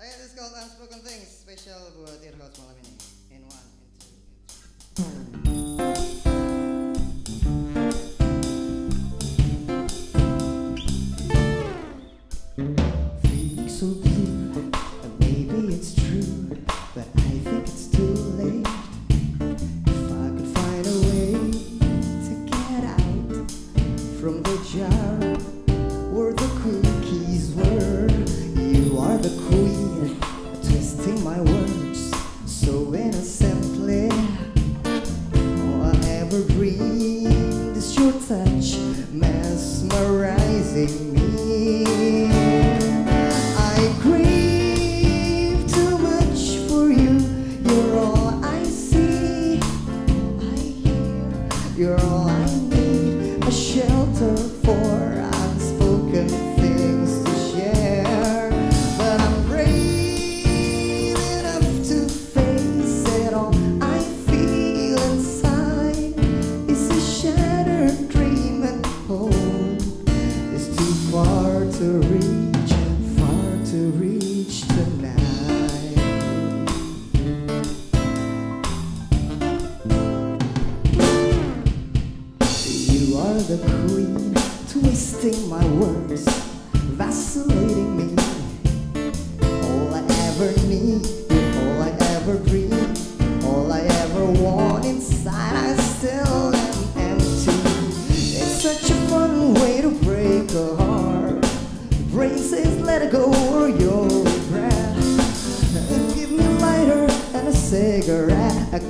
Okay, this is called Unspoken Things, Special buat Earhouse malam ini. In one, in two, ever breathe is your touch mesmerizing me. I crave too much for you. You're all I see. I hear. You're all I need. A shelter for. the queen, twisting my words, vacillating me. All I ever need, all I ever dream, all I ever want inside, I still am empty. It's such a fun way to break a heart. Braces, let it go, or you'll regret. Give me a lighter and a cigarette.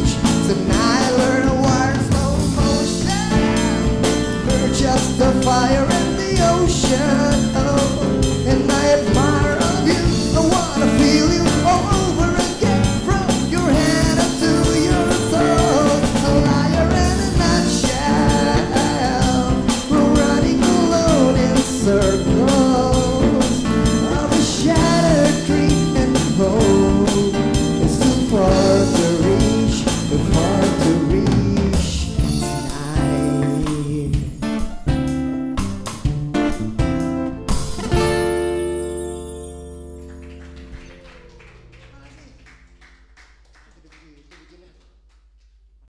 fire in the ocean.